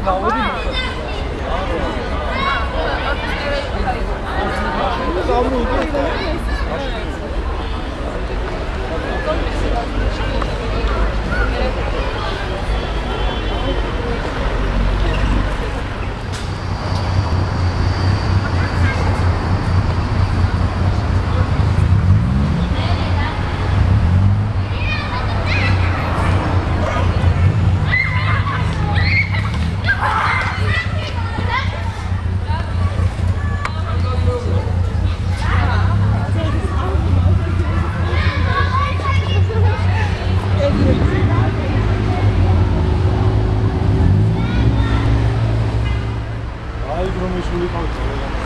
Davudi mi? Let me 酬的